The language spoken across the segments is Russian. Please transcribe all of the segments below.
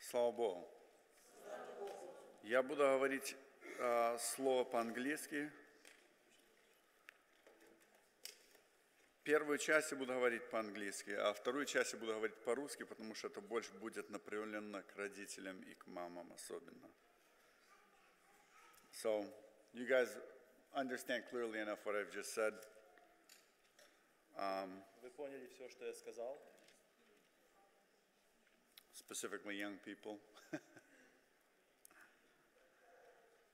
Слава Богу. Я буду говорить а, слово по-английски. Первую часть я буду говорить по-английски, а вторую часть я буду говорить по-русски, потому что это больше будет направлено к родителям и к мамам особенно. So, you guys understand clearly enough what I've just said. Um, Вы поняли все, что я сказал? specifically young people.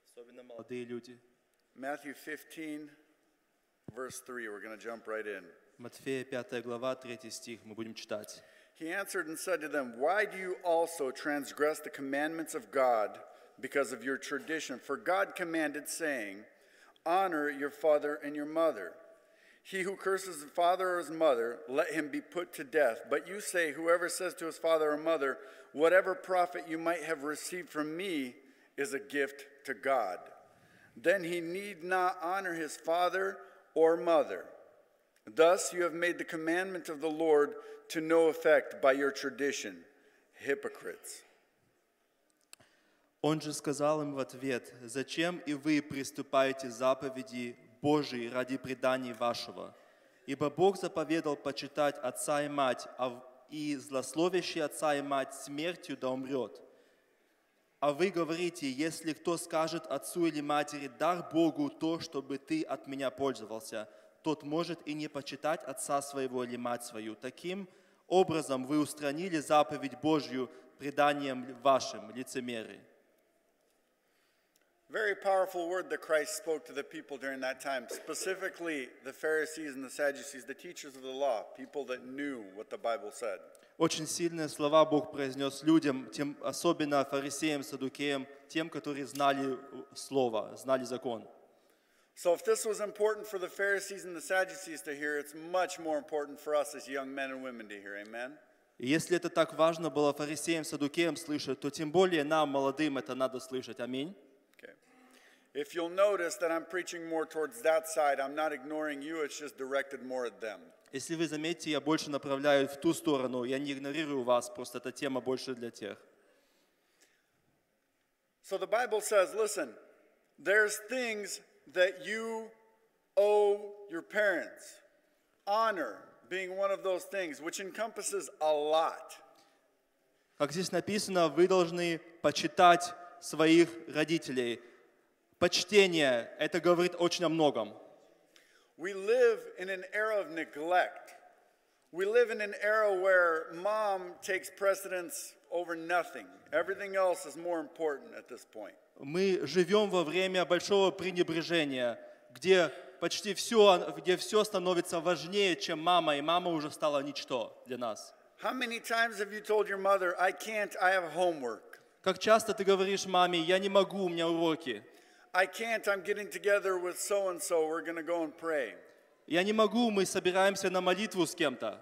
Особенно молодые люди. Matthew 15, verse 3. We're going to jump right in. Матфея 5 глава, 3 стих, мы будем читать. He answered and said to them, Why do you also transgress the commandments of God because of your tradition? For God commanded, saying, Honor your father and your mother. He who curses his father or his mother, let him be put to death. But you say, Whoever says to his father or mother, Whatever profit you might have received from me is a gift to God. Then he need not honor his father or mother. Thus you have made the commandment of the Lord to no effect by your tradition. Hypocrites. Он же сказал им в ответ, «Зачем и вы приступаете заповеди Божьей ради преданий вашего? Ибо Бог заповедал почитать отца и мать, а и злословящий отца и мать смертью да умрет. А вы говорите, если кто скажет отцу или матери, дар Богу то, чтобы ты от меня пользовался, тот может и не почитать отца своего или мать свою. Таким образом вы устранили заповедь Божью преданием вашим, лицемеры. Very powerful word that Christ spoke to the people during that time, specifically the Pharisees and the Sadducees, the teachers of the law, people that knew what the Bible said. Очень сильные слова Бог произнес людям, тем, особенно фарисеям, садукеям, тем, которые знали Слово, знали закон. So, if this was important for the Pharisees and the Sadducees to hear, it's much more important for us as young men and women to hear. Amen? И если это так важно было фарисеям, садукеям слышать, то тем более нам, молодым, это надо слышать. Аминь. If you'll notice that I'm preaching more towards that side, I'm not ignoring you, it's just directed more at them. Если вы заметите, я больше направляю в ту сторону, я не игнорирую вас, просто эта тема больше для тех. So the Bible says, listen, there's things that you owe your parents. Honor being one of those things, which encompasses a lot. Как здесь написано, вы должны почитать своих родителей. Почтение, это говорит очень о многом. We live in an era of neglect. We live in an era where mom takes precedence over nothing. Everything else is more important at this point. Мы живем во время большого пренебрежения, где почти все, где все становится важнее, чем мама, и мама уже стала ничто для нас. How many times have you told your mother, I can't, I have homework? Как часто ты говоришь маме, я не могу, у меня уроки. I can't, I'm getting together with so and so, we're going to go and pray. Я не могу, мы собираемся на молитву с кем-то.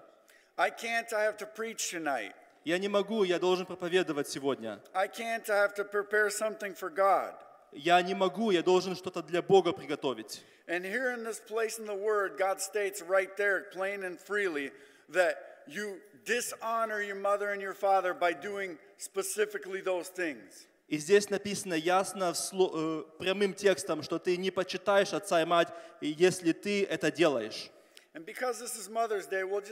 I can't, I have to preach tonight. Я не могу, я должен проповедовать сегодня. I can't, I have to prepare something for God. Я не могу, я должен что-то для Бога приготовить. And here in this place in the Word, God states right there, plain and freely, that you dishonor your mother and your father by doing specifically those things. И здесь написано ясно, э, прямым текстом, что ты не почитаешь отца и мать, если ты это делаешь. Day, we'll.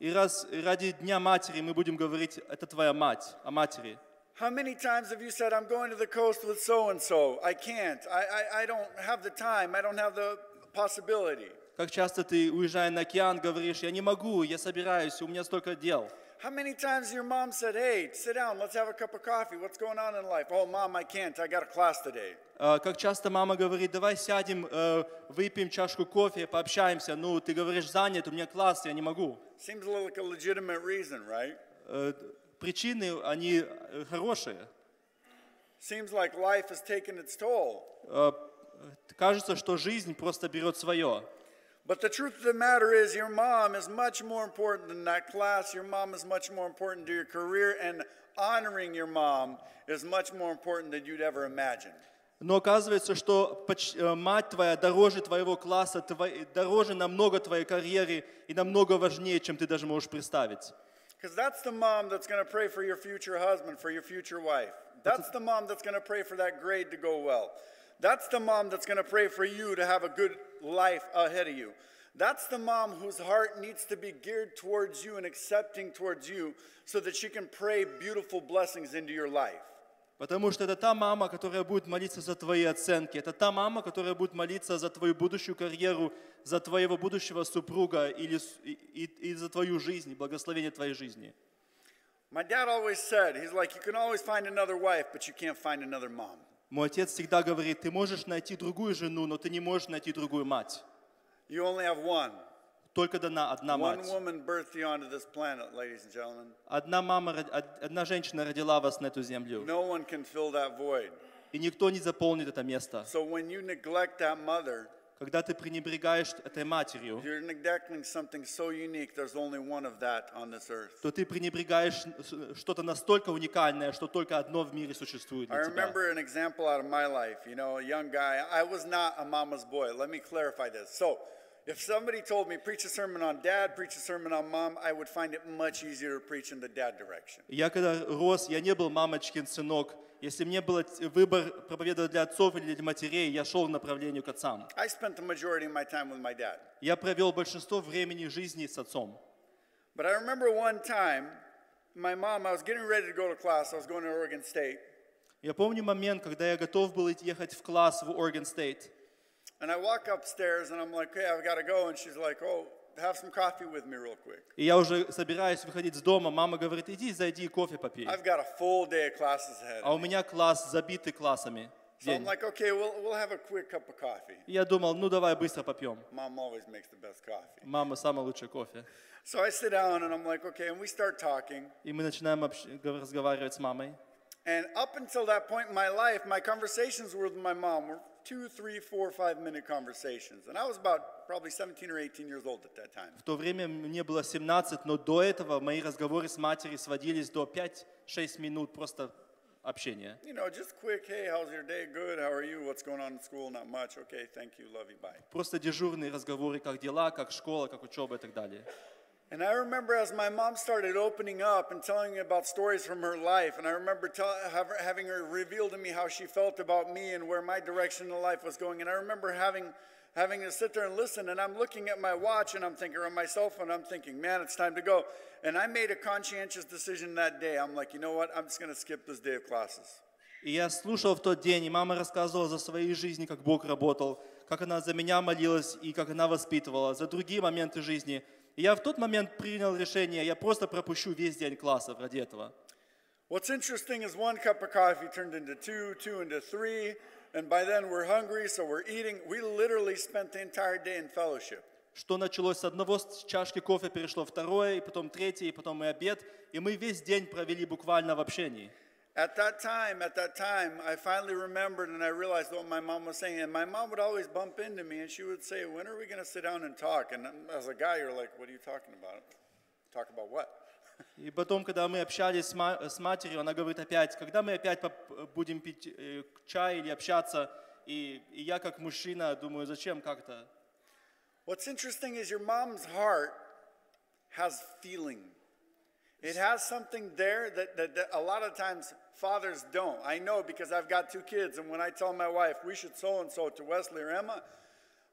И раз ради Дня Матери мы будем говорить, это твоя мать, о матери. How many times have you said, I'm going to the coast with so and so? I can't. I, I, I don't have the time. I don't have the possibility. Как часто ты, уезжая на океан, говоришь, я не могу, я собираюсь, у меня столько дел. How many times your mom said, Hey, sit down, let's have a cup of coffee. What's going on in life? Oh, mom, I can't. I got a class today. А, Как часто мама говорит, давай сядем, э, выпьем чашку кофе, пообщаемся. Ну, ты говоришь, занят, у меня класс, я не могу. Seems like a legitimate reason, right? Э, Причины, они э, хорошие. Seems like life has taken its toll. Э, Кажется, что жизнь просто берет свое. But the truth of the matter is, your mom is much more important than that class. Your mom is much more important to your career, and honoring your mom is much more important than you'd ever imagine. Но оказывается, что поч- э, мать твоя дороже твоего класса, твой- дороже намного твоей карьеры и намного важнее, чем ты даже можешь представить. Because that's the mom that's going to pray for your future husband, for your future wife. That's the mom that's going to pray for that grade to go well. That's the mom that's going to pray for you to have a good life ahead of you. That's the mom whose heart needs to be geared towards you and accepting towards you so that she can pray beautiful blessings into your life. Потому что это та мама, которая будет молиться за твои оценки. Это та мама, которая будет молиться за твою будущую карьеру, за твоего будущего супруга или, с- и, и- и за твою жизнь, и благословение твоей жизни. My dad always said, he's like, you can always find another wife, but you can't find another mom. Мой отец всегда говорит, ты можешь найти другую жену, но ты не можешь найти другую мать. You only have one. Только дана одна One мать. woman birthed you onto this planet, ladies and gentlemen. Одна мама, одна женщина родила вас на эту землю. No one can fill that void. И никто не заполнит это место. So when you neglect that mother, Когда ты пренебрегаешь этой матерью, то ты пренебрегаешь что-то настолько уникальное, что только одно в мире существует для тебя. remember an example out of my life. You know, a young guy. I was not a mama's boy. Let me clarify this. So, if somebody told me preach a sermon on dad, preach a sermon on mom, I would find it much easier to preach in the dad direction. Я когда рос, я не был мамочкин сынок. Если мне был выбор проповедовать для отцов или для матерей, я шел в направлению к отцам. I spent the majority of my time with my dad. Я провел большинство времени жизни с отцом. But I remember one time, my mom, I was getting ready to go to class. I was going to Oregon State. Я помню момент, когда я готов был ехать в класс в Oregon State. And I walk upstairs and I'm like, okay, I've got to go. And she's like, oh, have some coffee with me real quick. И я уже собираюсь выходить с дома. Мама говорит, иди, зайди, кофе попей. I've got a full day of classes ahead. А у меня класс забитый классами. So I'm День. like, okay, we'll, we'll have a quick cup of coffee. И я думал, ну давай быстро попьем. Mom always makes the best coffee. Мама самый лучший кофе. So I sit down and I'm like, okay, and we start talking. И мы начинаем общ- гов- разговаривать с мамой. And up until that point in my life, my conversations with my mom were two, three, four, five minute conversations. And I was about probably 17 or 18 years old at that time. В то время мне было 17, но до этого мои разговоры с матерью сводились до 5-6 минут просто общения. You know, just quick, hey, how's your day? Good. How are you? What's going on in school? Not much. Okay, thank you. Love you. Bye. Просто дежурные разговоры, как дела, как школа, как учеба и так далее. And I remember as my mom started opening up and telling me about stories from her life, and I remember tell, have, her- having her reveal to me how she felt about me and where my direction in life was going. And I remember having, having to sit there and listen, and I'm looking at my watch and I'm thinking, or my cell phone, I'm thinking, man, it's time to go. And I made a conscientious decision that day. I'm like, you know what? I'm just going to skip this day of classes. И я слушал в тот день, и мама рассказывала за своей жизни, как Бог работал, как она за меня молилась и как она воспитывала, за другие моменты жизни. И я в тот момент принял решение, я просто пропущу весь день классов ради этого. What's interesting is one cup of coffee turned into two, two into three, and by then we're hungry, so we're eating. We literally spent the entire day in fellowship. Что началось с одного с чашки кофе, перешло второе, и потом третье, и потом и обед. И мы весь день провели буквально в общении. At that time, at that time, I finally remembered and I realized what my mom was saying. And my mom would always bump into me and she would say, When are we going to sit down and talk? And as a guy, you're like, What are you talking about? Talk about what? И потом, когда мы общались с, ма- с матерью, она говорит опять, когда мы опять поп- будем пить э, чай или общаться, и, и я как мужчина думаю, зачем как-то. What's interesting is your mom's heart has feeling. It has something there that, that, that a lot of times fathers don't. I know because I've got two kids, and when I tell my wife we should so and so to Wesley or Emma,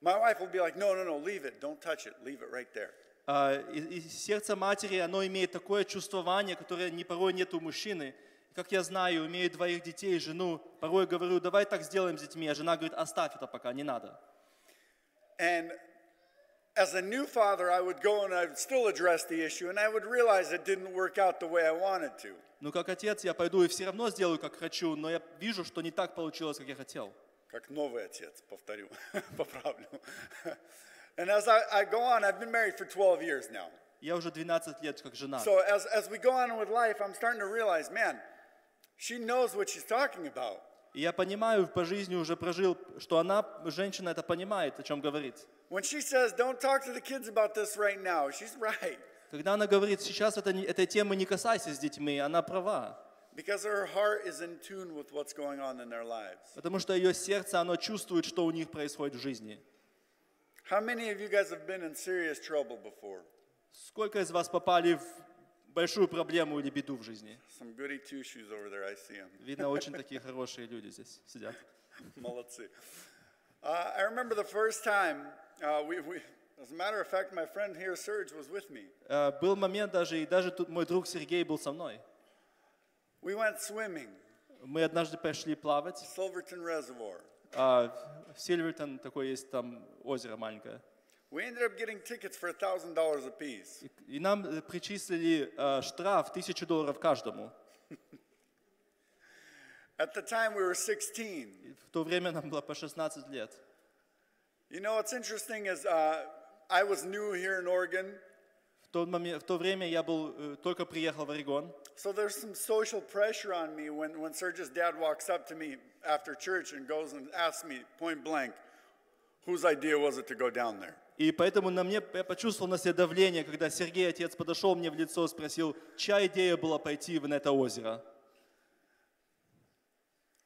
my wife will be like, No, no, no, leave it. Don't touch it. Leave it right there. А, И, сердце матери, оно имеет такое чувствование, которое не порой нет у мужчины. Как я знаю, имею двоих детей, жену, порой говорю, давай так сделаем с детьми, а жена говорит, оставь это пока, не надо. And as a new father, I would go and I would still address the issue, and I would realize it didn't work out the way I wanted to. Но как отец я пойду и все равно сделаю, как хочу, но я вижу, что не так получилось, как я хотел. Как новый отец, повторю, поправлю. And as I, I go on, I've been married for 12 years now. Я уже 12 лет как жена. So as, as we go on with life, I'm starting to realize, man, she knows what she's talking about. И я понимаю, по жизни уже прожил, что она, женщина, это понимает, о чем говорит. Когда она говорит, сейчас это, этой темы не касайся с детьми, она права. Потому что ее сердце, оно чувствует, что у них происходит в жизни. How many of you guys have been in serious trouble before? Сколько из вас попали в большую проблему или беду в жизни. Some goody two shoes over there, I see them. Видно, очень такие хорошие люди здесь сидят. Молодцы. Uh, I remember the first time uh, we, we, as a matter of fact, my friend here, Serge, was with me. Э, Был момент даже, и даже тут мой друг Сергей был со мной. We went swimming, Мы однажды пошли плавать. Silverton Reservoir. а в Сильвертон такое есть там озеро маленькое. We ended up getting tickets for $1,000 apiece. И, и нам э, причислили э, штраф тысячу долларов каждому. At the time, we were 16. И в то время нам было по 16 лет. You know, what's interesting is uh, I was new here in Oregon, В то, момент, в то время я был, э, только приехал в Орегон. so there's some social pressure on me when, when Serge's dad walks up to me after church and goes and asks me point blank, whose idea was it to go down there? И поэтому на мне я почувствовал на себе давление, когда Сергей, отец, подошел мне в лицо и спросил, чья идея была пойти в- на это озеро.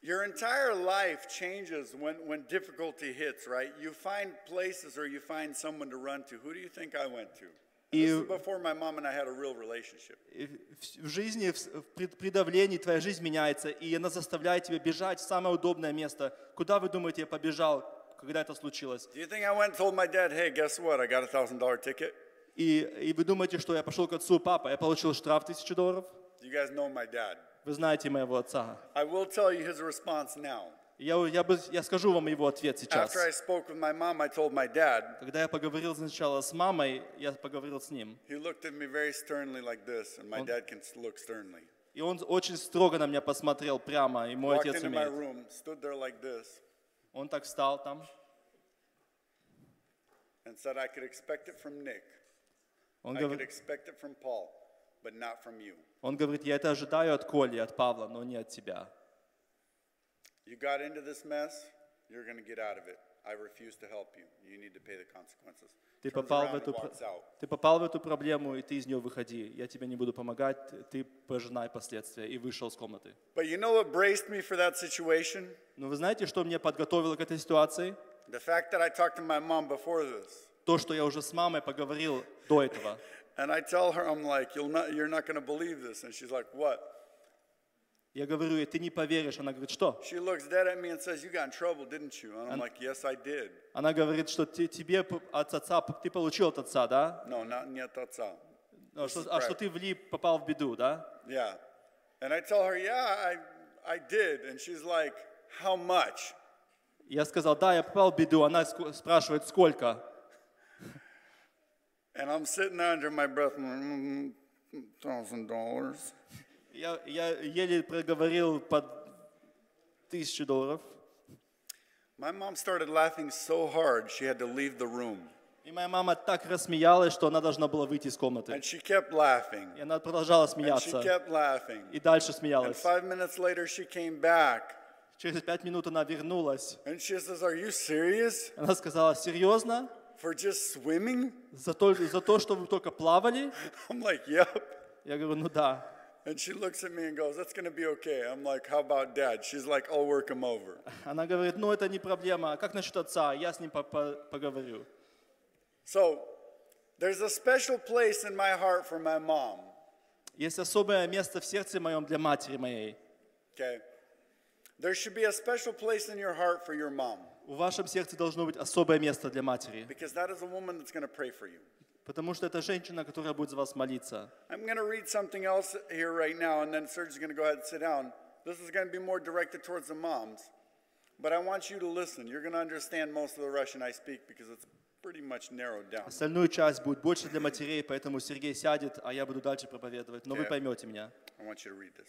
Your entire life changes when, when difficulty hits, right? You find places or you find someone to run to. Who do you think I went to? This You- is before my mom and I had a real relationship. И в- жизни, в при давлении твоя жизнь меняется, и она заставляет тебя бежать в самое удобное место. Куда, вы думаете, я побежал, когда это случилось? Do you think I went and told my dad, hey, guess what? I got a $1,000 ticket? И, и вы думаете, что я пошел к отцу, папа, я получил штраф тысячу долларов? You guys know my dad. Вы знаете моего отца. I will tell you his response now. Я, я, бы, я скажу вам его ответ сейчас. After I spoke with my mom, I told my dad. Когда я поговорил сначала с мамой, я поговорил с ним. He looked at me very sternly like this, and my dad can s- look sternly. И он очень строго на меня посмотрел прямо, и мой Walked отец умеет. room, like this, Он так встал там, and said, I could expect it from Nick. он, I could говорит, expect it from Paul, but not from you. он говорит, я это ожидаю от Коли, от Павла, но не от тебя. You got into this mess, you're going to get out of it. I refuse to help you. You need to pay the consequences. Ты попал, в эту, ты попал в эту проблему, и ты из нее выходи. Я тебе не буду помогать, ты пожинай последствия. И вышел с комнаты. But you know what braced me for that situation? Но вы знаете, что меня подготовило к этой ситуации? The fact that I talked to my mom before this. То, что я уже с мамой поговорил до этого. And I tell her, I'm like, You'll not, you're not going to believe this. And she's like, What? Я говорю ей, ты не поверишь. Она говорит, что? She looks dead at me and says, You got in trouble, didn't you? And I'm like, Yes, I did. Она говорит, что ты- тебе от отца, ты получил от отца, да? No, not нет отца. Ну, This что- а что ты влип, попал в беду, да? Yeah. And I tell her, Yeah, I, I did. And she's like, How much? Я сказал, да, я попал в беду. Она спрашивает, сколько? And I'm sitting there under my breath, mm, thousand dollars. Я, я еле проговорил под тысячу долларов. My mom started laughing so hard she had to leave the room. И моя мама так рассмеялась, что она должна была выйти из комнаты. And she kept laughing. И она продолжала And she смеяться. kept laughing. И дальше And смеялась. five minutes later, she came back. Через пять минут она вернулась. And she says, Are you serious? Она сказала, серьезно? For just swimming? За то, за то, что вы только плавали? I'm like, Yep. Я говорю, ну да. And she looks at me and goes, That's going to be okay. I'm like, How about dad? She's like, I'll work him over. Она говорит, ну это не проблема. А как насчет отца? Я с ним по- по- поговорю. So there's a special place in my heart for my mom. Есть особое место в сердце моем для матери моей. Okay? There should be a special place in your heart for your mom В вашем сердце должно быть особое место для матери. because that is a woman that's going to pray for you. Потому что это женщина, которая будет за вас молиться. I'm going to read something else here right now, and then Serge is going to go ahead and sit down. This is going to be more directed towards the moms, but I want you to listen. You're going to understand most of the Russian I speak because it's pretty much narrowed down. Остальную часть будет больше для матерей, поэтому Сергей сядет, а я буду дальше проповедовать. Но вы поймете меня. I want you to read this.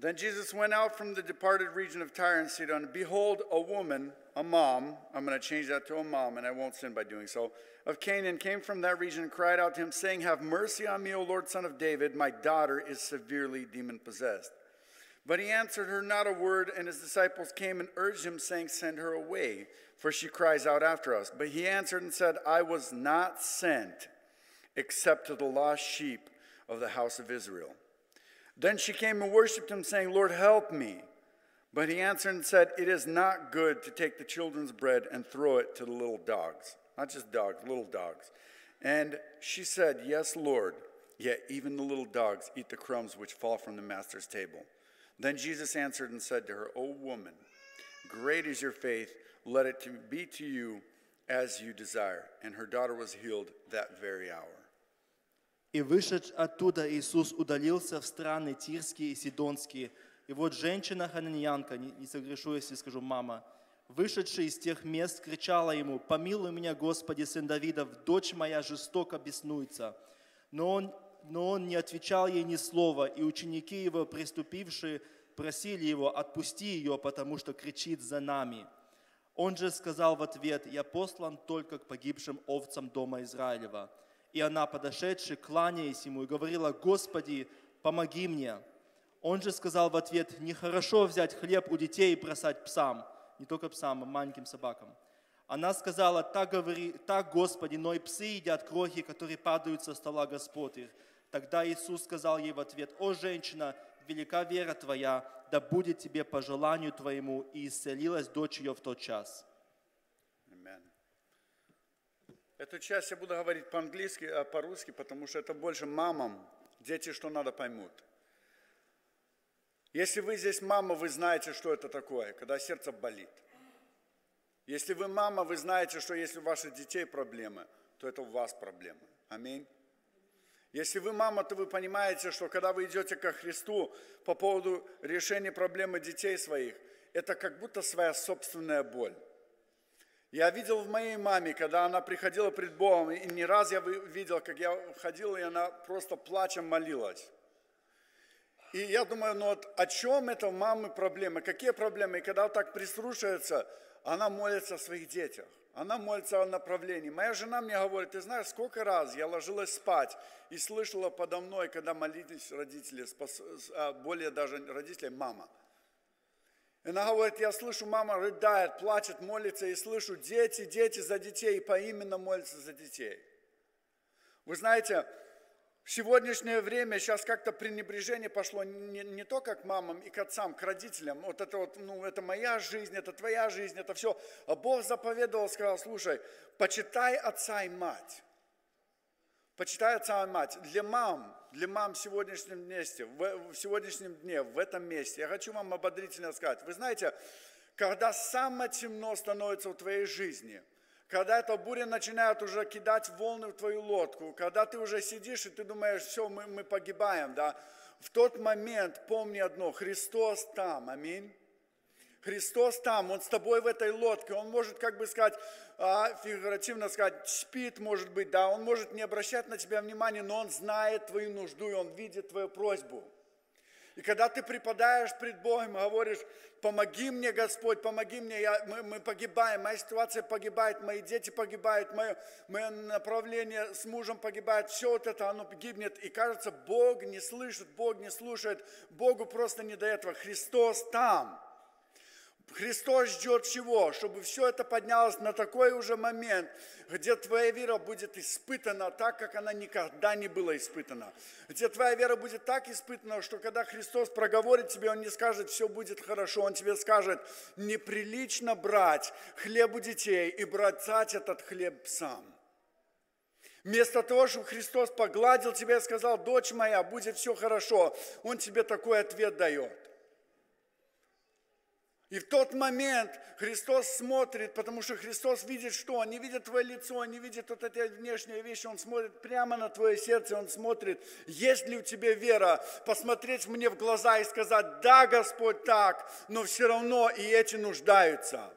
Then Jesus went out from the departed region of Tyre and Sidon. Behold, a woman, a mom, I'm going to change that to a mom, and I won't sin by doing so, of Canaan came from that region and cried out to him, saying, Have mercy on me, O Lord, son of David. My daughter is severely demon possessed. But he answered her not a word, and his disciples came and urged him, saying, Send her away, for she cries out after us. But he answered and said, I was not sent except to the lost sheep of the house of Israel. Then she came and worshipped him, saying, Lord, help me. But he answered and said, It is not good to take the children's bread and throw it to the little dogs. Not just dogs, little dogs. And she said, Yes, Lord. Yet even the little dogs eat the crumbs which fall from the master's table. Then Jesus answered and said to her, O woman, great is your faith, let it be to you as you desire. And her daughter was healed that very hour. И вышед оттуда Иисус удалился в страны Тирские и Сидонские. И вот женщина хананьянка, не, согрешу, если скажу мама, вышедшая из тех мест, кричала ему, «Помилуй меня, Господи, сын Давидов, дочь моя жестоко беснуется». Но он, но он не отвечал ей ни слова, и ученики его, приступившие, просили его, «Отпусти ее, потому что кричит за нами». Он же сказал в ответ, «Я послан только к погибшим овцам дома Израилева». И она, подошедшая, кланяясь ему, и говорила, «Господи, помоги мне». Он же сказал в ответ, «Нехорошо взять хлеб у детей и бросать псам». Не только псам, а маленьким собакам. Она сказала, «Так, говори, так Господи, но и псы едят крохи, которые падают со стола Господь их». Тогда Иисус сказал ей в ответ, «О, женщина, велика вера твоя, да будет тебе по желанию твоему». И исцелилась дочь ее в тот час. Amen. Эту часть я буду говорить по-английски, а по-русски, потому что это больше мамам. Дети что надо поймут. Если вы здесь мама, вы знаете, что это такое, когда сердце болит. Если вы мама, вы знаете, что если у ваших детей проблемы, то это у вас проблемы. Аминь. Если вы мама, то вы понимаете, что когда вы идете ко Христу по поводу решения проблемы детей своих, это как будто своя собственная боль. Я видел в моей маме, когда она приходила пред Богом, и не раз я видел, как я ходил, и она просто плачем молилась. И я думаю, ну вот о чем это у мамы проблемы, какие проблемы? И когда вот так прислушивается, она молится о своих детях, она молится о направлении. Моя жена мне говорит, ты знаешь, сколько раз я ложилась спать и слышала подо мной, когда молились родители, а, более даже родители, мама. Она говорит, я слышу, мама рыдает, плачет, молится, и слышу, дети, дети за детей, и поименно молятся за детей. Вы знаете, в сегодняшнее время сейчас как-то пренебрежение пошло не, не только к мамам и к отцам, к родителям. Вот это вот, ну, это моя жизнь, это твоя жизнь, это все. А Бог заповедовал, сказал, слушай, почитай отца и мать. Почитай отца и мать. Для мам, для мам в сегодняшнем месте, в, в сегодняшнем дне, в этом месте, я хочу вам ободрительно сказать. Вы знаете, когда самое темно становится в твоей жизни, когда эта буря начинает уже кидать волны в твою лодку, когда ты уже сидишь и ты думаешь, все, мы, мы погибаем, да, в тот момент помни одно, Христос там, аминь. Христос там, Он с тобой в этой лодке, Он может, как бы сказать, а, фигуративно сказать, спит, может быть, да, Он может не обращать на тебя внимания, но Он знает твою нужду, и Он видит твою просьбу. И когда ты припадаешь пред Богом говоришь, помоги мне, Господь, помоги мне, я, мы, мы погибаем, моя ситуация погибает, мои дети погибают, мое, мое направление с мужем погибает, все вот это, оно гибнет. И кажется, Бог не слышит, Бог не слушает, Богу просто не до этого. Христос там. Христос ждет чего? Чтобы все это поднялось на такой уже момент, где твоя вера будет испытана так, как она никогда не была испытана. Где твоя вера будет так испытана, что когда Христос проговорит тебе, Он не скажет, все будет хорошо, Он тебе скажет, неприлично брать хлеб у детей и бросать этот хлеб сам. Вместо того, чтобы Христос погладил тебя и сказал, дочь моя, будет все хорошо, Он тебе такой ответ дает. И в тот момент Христос смотрит, потому что Христос видит что? Он не видит твое лицо, он не видит вот эти внешние вещи, он смотрит прямо на твое сердце, он смотрит, есть ли у тебя вера, посмотреть мне в глаза и сказать, да, Господь, так, но все равно и эти нуждаются.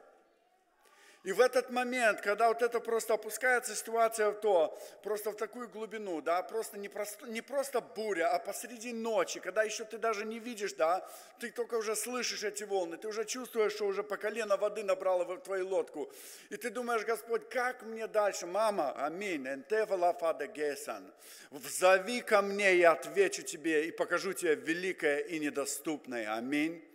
И в этот момент, когда вот это просто опускается ситуация в то, просто в такую глубину, да, просто не, просто не просто буря, а посреди ночи, когда еще ты даже не видишь, да, ты только уже слышишь эти волны, ты уже чувствуешь, что уже по колено воды набрало в твою лодку. И ты думаешь, Господь, как мне дальше? Мама, аминь. Взови ко мне, я отвечу тебе и покажу тебе великое и недоступное. Аминь.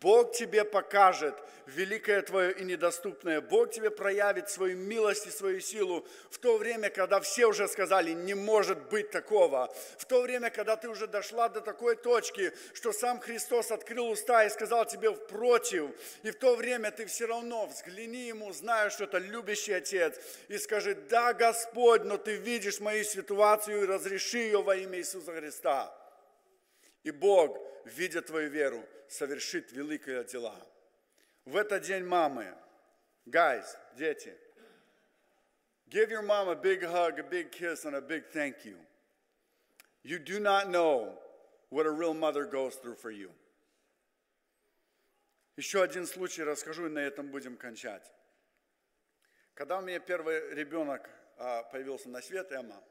Бог тебе покажет великое твое и недоступное. Бог тебе проявит свою милость и свою силу в то время, когда все уже сказали, не может быть такого. В то время, когда ты уже дошла до такой точки, что сам Христос открыл уста и сказал тебе против. И в то время ты все равно взгляни ему, зная, что это любящий Отец, и скажи, да, Господь, но ты видишь мою ситуацию и разреши ее во имя Иисуса Христа. И Бог, видя твою веру, совершит великие дела. В этот день мамы, guys, дети, give your mom a big hug, a big kiss, and a big thank you. You do not know what a real mother goes through for you. Еще один случай расскажу, и на этом будем кончать. Когда у меня первый ребенок а, появился на свет, Эмма,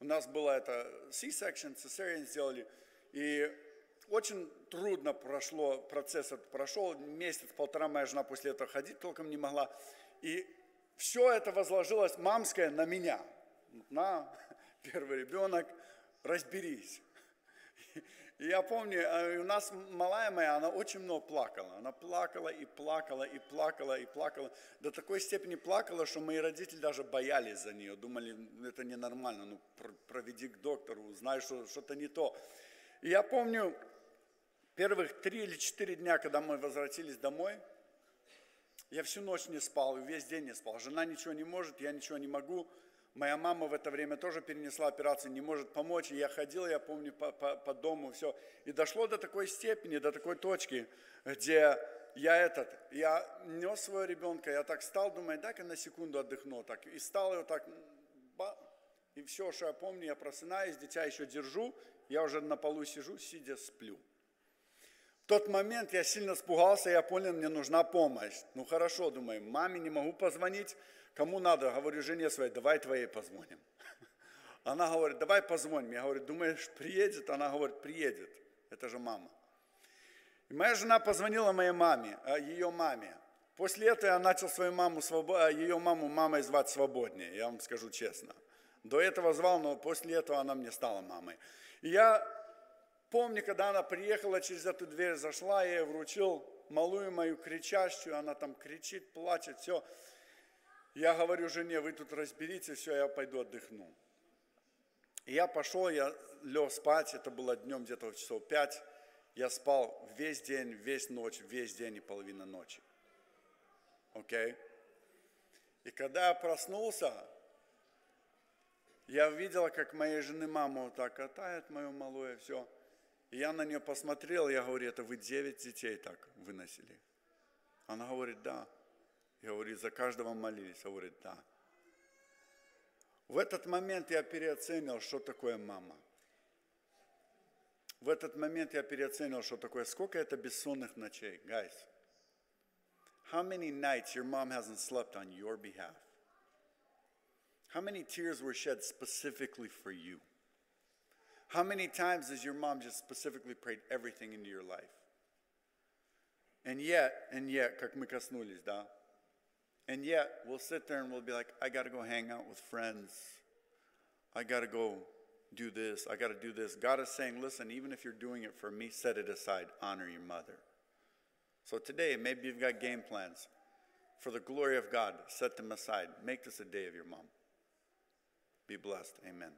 у нас было это C-section, cesarean сделали, и очень трудно прошло, процесс этот прошел, месяц, полтора моя жена после этого ходить толком не могла. И все это возложилось мамское на меня. На первый ребенок, разберись. И я помню, э, у нас малая моя, она очень много плакала. Она плакала и плакала и плакала и плакала. До такой степени плакала, что мои родители даже боялись за нее. Думали, это ненормально, ну проведи к доктору, узнай, что что-то не то. Я помню, первых три или четыре дня, когда мы возвратились домой, я всю ночь не спал, и весь день не спал. Жена ничего не может, я ничего не могу. Моя мама в это время тоже перенесла операцию, не может помочь. И я ходил, я помню, по, по, по дому, все. И дошло до такой степени, до такой точки, где я этот, я нес своего ребенка, я так стал, думаю, дай-ка на секунду отдохну. Так, и стал его так, и все, что я помню, я просынаюсь, дитя еще держу, я уже на полу сижу, сидя сплю тот момент я сильно испугался, я понял, мне нужна помощь. Ну хорошо, думаю, маме не могу позвонить, кому надо? Говорю жене своей, давай твоей позвоним. Она говорит, давай позвоним. Я говорю, думаешь, приедет? Она говорит, приедет. Это же мама. И моя жена позвонила моей маме, а, ее маме. После этого я начал свою маму, а, ее маму мамой звать свободнее, я вам скажу честно. До этого звал, но после этого она мне стала мамой. Я Помню, когда она приехала через эту дверь, зашла, я ей вручил малую мою кричащую, она там кричит, плачет, все. Я говорю жене, вы тут разберитесь, все, я пойду отдохну. И я пошел, я лег спать, это было днем где-то в часов пять. Я спал весь день, весь ночь, весь день и половина ночи. Окей? Okay? И когда я проснулся, я видела, как моей жены мама вот так катает мою малую, все. И я на нее посмотрел, я говорю, это вы девять детей так выносили? Она говорит, да. Я говорю, за каждого молились? Она говорит, да. В этот момент я переоценил, что такое мама. В этот момент я переоценил, что такое, сколько это бессонных ночей. Guys, how many nights your mom hasn't slept on your behalf? How many tears were shed specifically for you? How many times has your mom just specifically prayed everything into your life? And yet, and yet, как мы коснулись, да? And yet, we'll sit there and we'll be like, I got to go hang out with friends. I got to go do this. I got to do this. God is saying, listen, even if you're doing it for me, set it aside. Honor your mother. So today, maybe you've got game plans. For the glory of God, set them aside. Make this a day of your mom. Be blessed. Amen.